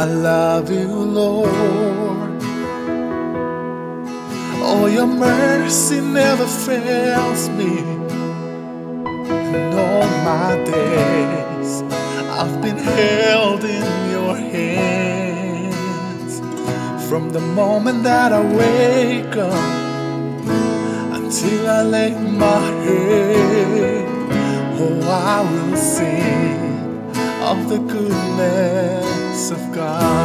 I love you, Lord. Oh, your mercy never fails me. In all my days, I've been held in your hands. From the moment that I wake up until I lay my head, oh, I will sing of the goodness of God.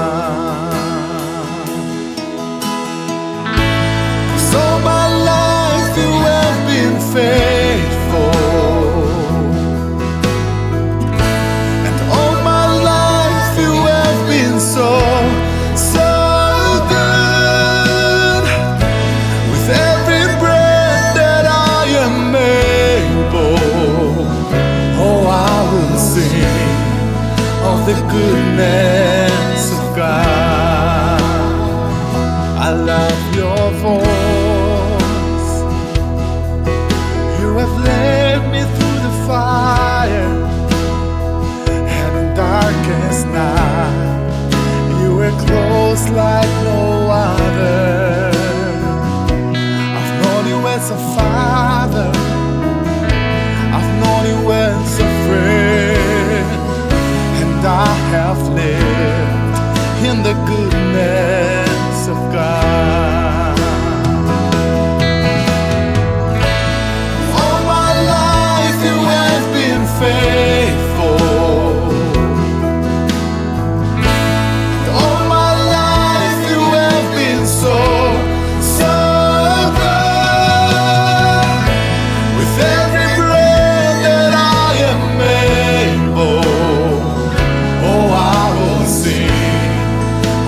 The goodness of God. I love your voice. You have led me through the fire and darkest night. You were close like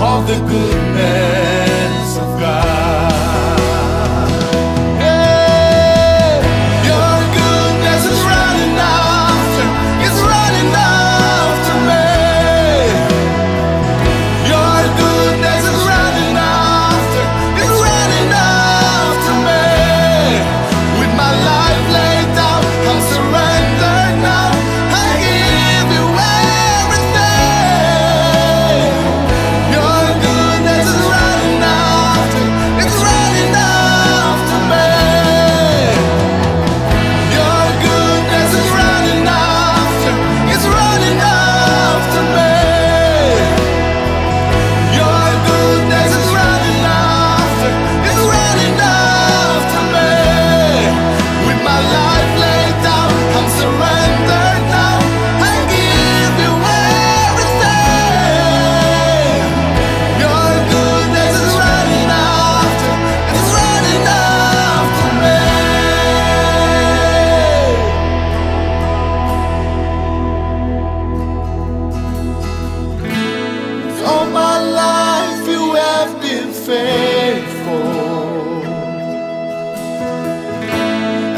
of the goodness faithful.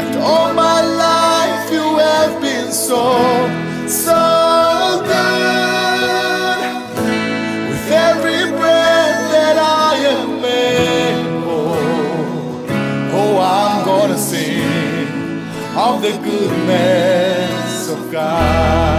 And all my life you have been so, so good. With every breath that I am able, oh, I'm gonna sing of the goodness of God.